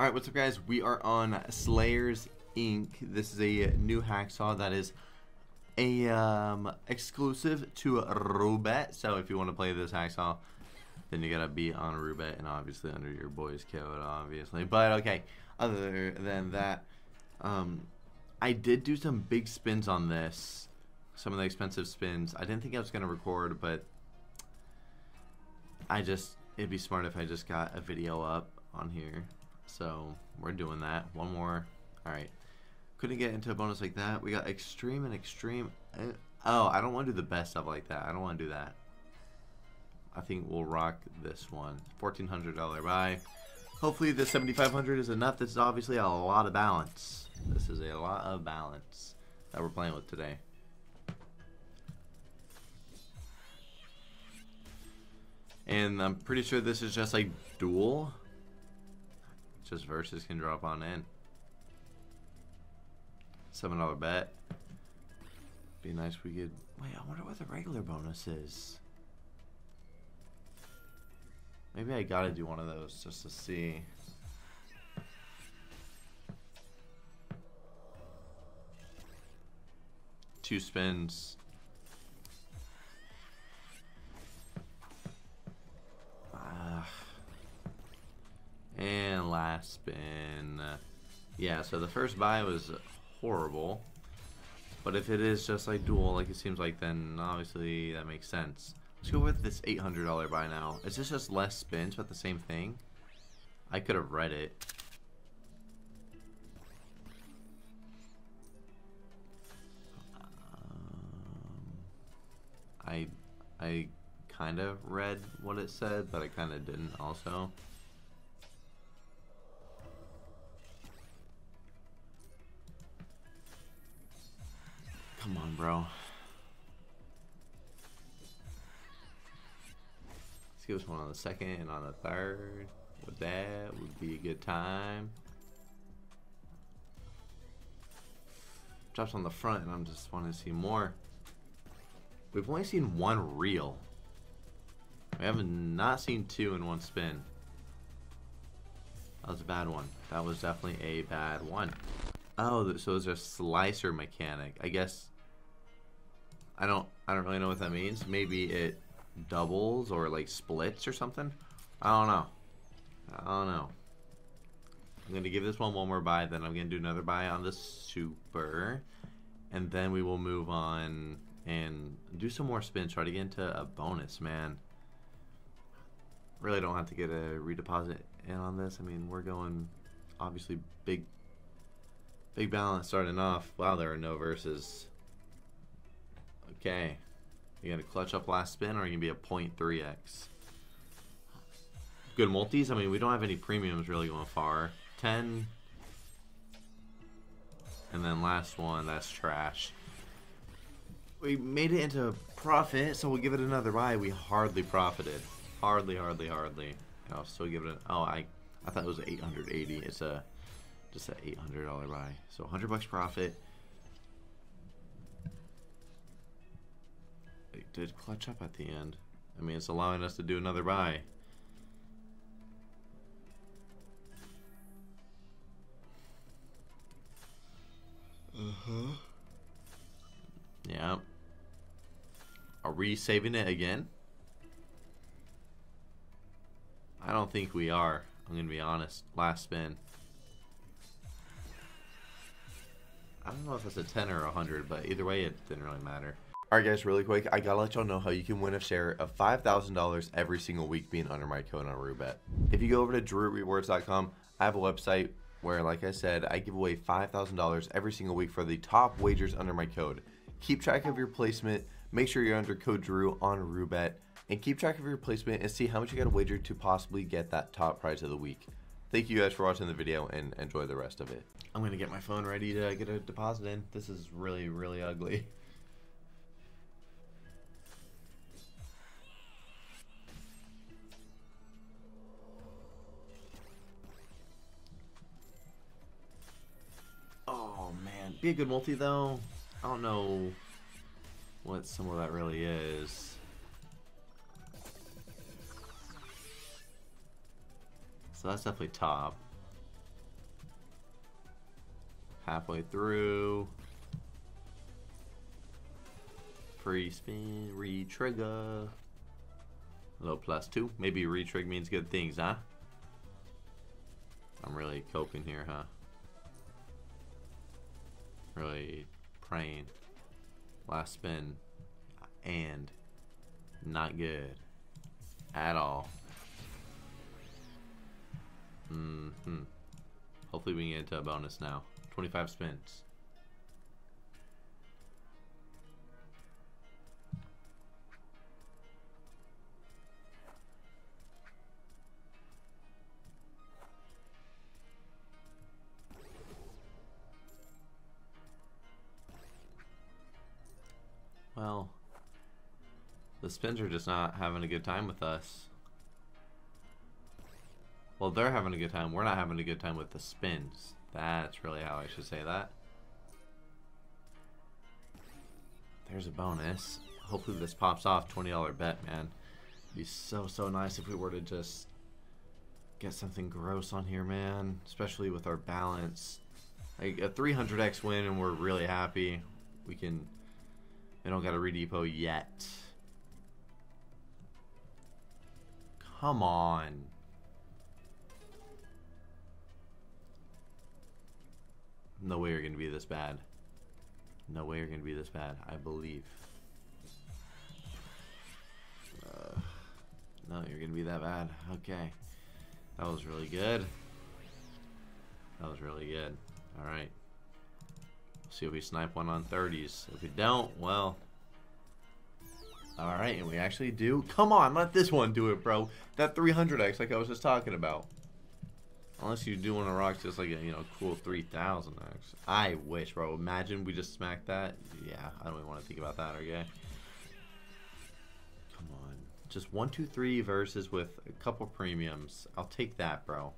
Alright, what's up guys? We are on Slayers Inc. This is a new hacksaw that is a um, exclusive to Roobet. So if you want to play this hacksaw, then you gotta be on Roobet and obviously under your boy's code, obviously. But okay, other than that, um, I did do some big spins on this. Some of the expensive spins. I didn't think I was gonna record, but I just it'd be smart if I just got a video up on here. So we're doing that. One more. All right. Couldn't get into a bonus like that. We got extreme and extreme. Uh, oh, I don't want to do the best of like that. I don't want to do that. I think we'll rock this one. $1,400 buy. Hopefully the 7500 is enough. This is obviously a lot of balance. This is a lot of balance that we're playing with today. And I'm pretty sure this is just like dual. Just versus can drop on in. Seven dollar bet. Be nice we could wait, I wonder what the regular bonus is. Maybe I gotta do one of those just to see. Two spins. And spin. Yeah, so the first buy was horrible. But if it is just like dual, like it seems like, then obviously that makes sense. Let's go with this $800 buy now. Is this just less spins but the same thing? I could have read it. Um, I I kind of read what it said, but I kind of didn't also. Come on, bro. Let's give us one on the second and on the third. With that would be a good time. Drops on the front and I'm just wanting to see more. We've only seen one reel. We haven't not seen two in one spin. That was a bad one. That was definitely a bad one. Oh, so it's a slicer mechanic. I guess I don't I don't really know what that means. Maybe it doubles or like splits or something. I don't know. I don't know. I'm gonna give this one one more buy, then I'm gonna do another buy on the super, and then we will move on and do some more spins. Try to get into a bonus, man. Really don't have to get a redeposit in on this. I mean, we're going obviously big Big balance starting off. Wow, there are no verses. Okay. You gonna clutch up last spin or are you gonna be a 0.3x? Good multis. I mean, we don't have any premiums really going far. 10. And then last one, that's trash. We made it into profit, so we'll give it another buy. We hardly profited. Hardly, hardly, hardly. I'll still give it an... Oh, I, I thought it was 880. It's a just an $800 buy. So 100 bucks profit. It did clutch up at the end. I mean, it's allowing us to do another buy. Uh-huh. Yeah. Are we saving it again? I don't think we are. I'm going to be honest. Last spin. I don't know if it's a 10 or a 100, but either way, it didn't really matter. Alright guys, really quick, I gotta let y'all know how you can win a share of $5,000 every single week being under my code on Roobet. If you go over to drewrewards.com, I have a website where, like I said, I give away $5,000 every single week for the top wagers under my code. Keep track of your placement, make sure you're under code Drew on Roobet, and keep track of your placement and see how much you gotta wager to possibly get that top prize of the week. Thank you guys for watching the video and enjoy the rest of it. I'm gonna get my phone ready to get a deposit in. This is really, really ugly. be a good multi though. I don't know what some of that really is. So that's definitely top. halfway through. Free spin, re-trigger. Low plus two. Maybe re-trig means good things, huh? I'm really coping here, huh? Really praying. Last spin. And not good. At all. Mm hmm Hopefully we can get into a bonus now. 25 spins. The spins are just not having a good time with us. Well, they're having a good time. We're not having a good time with the spins. That's really how I should say that. There's a bonus. Hopefully this pops off. $20 bet, man. It'd be so, so nice if we were to just get something gross on here, man. Especially with our balance. Like a 300x win and we're really happy. We can... We don't got a redepot yet. Come on. No way you're going to be this bad. No way you're going to be this bad. I believe. Uh, no, you're going to be that bad. Okay. That was really good. That was really good. Alright. See if we snipe one on 30s. If we don't, well... Alright, and we actually do. Come on, let this one do it, bro. That 300x like I was just talking about. Unless you do want to rock just like a, you know, cool 3000 X. I wish, bro. Imagine we just smacked that. Yeah, I don't even want to think about that, okay? Come on. Just one, two, three verses with a couple premiums. I'll take that, bro.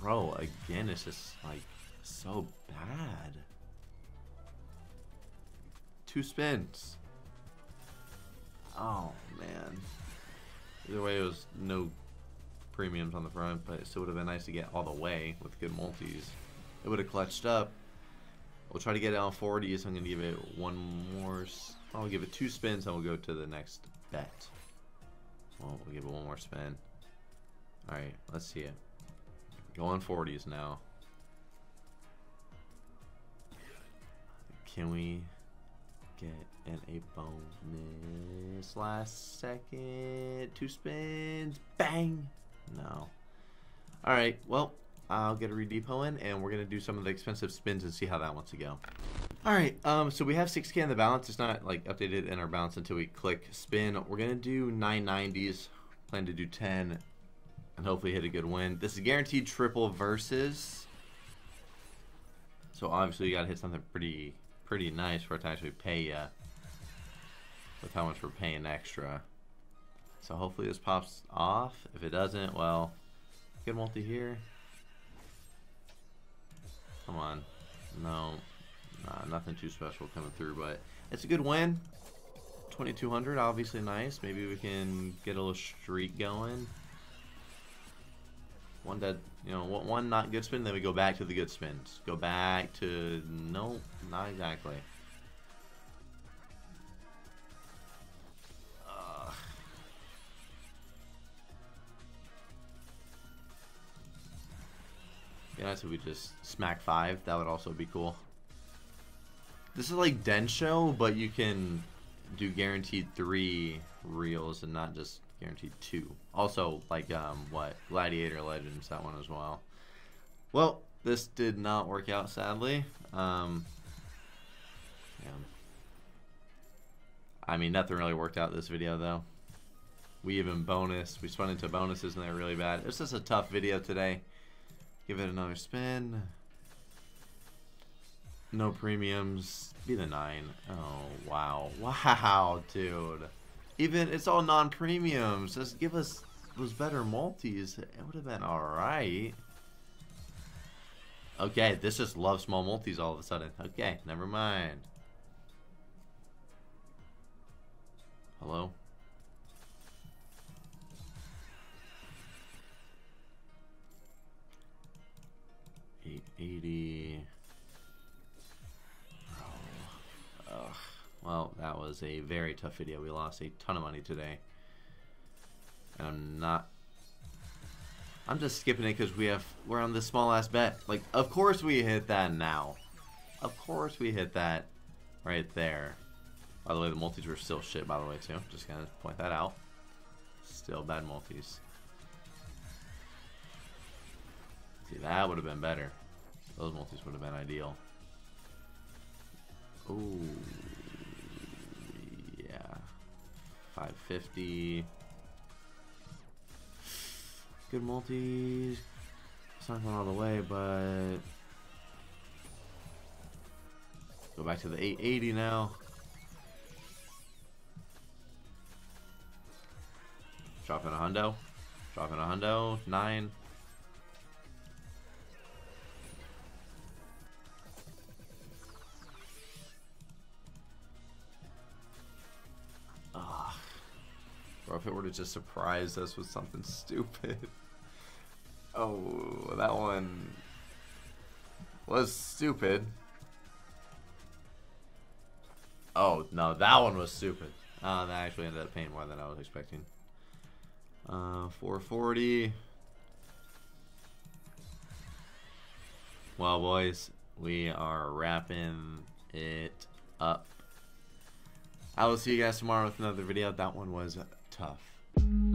Bro, again, it's just, like, so bad. Two spins. Oh, man. Either way, it was no premiums on the front, but it still would have been nice to get all the way with good multis. It would have clutched up. We'll try to get it on 40, so I'm going to give it one more... I'll give it two spins, and we'll go to the next bet. Well, we'll give it one more spin. Alright, let's see it. Go on 40s now. Can we and a bonus last second. Two spins. Bang. No. Alright, well, I'll get a redepot in, and we're to do some of the expensive spins and see how that wants to go. Alright, um, so we have 6k in the balance. It's not, like, updated in our balance until we click spin. We're to do 990s. Plan to do 10, and hopefully hit a good win. This is guaranteed triple versus. So obviously you got to hit something pretty pretty nice for it to actually pay you with how much we're paying extra. So hopefully this pops off. If it doesn't, well, good multi here. Come on. No, nah, nothing too special coming through, but it's a good win. 2200, obviously nice. Maybe we can get a little streak going. One dead, you know, one not good spin, then we go back to the good spins. Go back to, no, not exactly. Yeah, so we just smack five. That would also be cool. This is like Densho, but you can do guaranteed three reels and not just guaranteed two. Also, like um, what Gladiator Legends, that one as well. Well, this did not work out sadly. Um, yeah. I mean, nothing really worked out this video though. We even bonus. We spun into bonuses and they're really bad. It's just a tough video today. Give it another spin. No premiums. Be the nine. Oh, wow. Wow, dude. Even it's all non-premiums. Just give us those better multis. It would have been alright. Okay, this just loves small multis all of a sudden. Okay, never mind. Hello? Eight eighty. Was a very tough video. We lost a ton of money today. And I'm not I'm just skipping it because we have we're on this small ass bet. Like, of course we hit that now. Of course we hit that right there. By the way, the multis were still shit, by the way, too. Just gonna point that out. Still bad multis. See, that would have been better. Those multis would have been ideal. Ooh. 550. Good multis. It's not going all the way, but... Go back to the 880 now. Dropping a hundo. Dropping a hundo. Nine. Bro, if it were to just surprise us with something stupid. Oh, that one was stupid. Oh, no, that one was stupid. Uh, that actually ended up paying more than I was expecting. Uh, 440. Well, boys, we are wrapping it up. I will see you guys tomorrow with another video. That one was tough.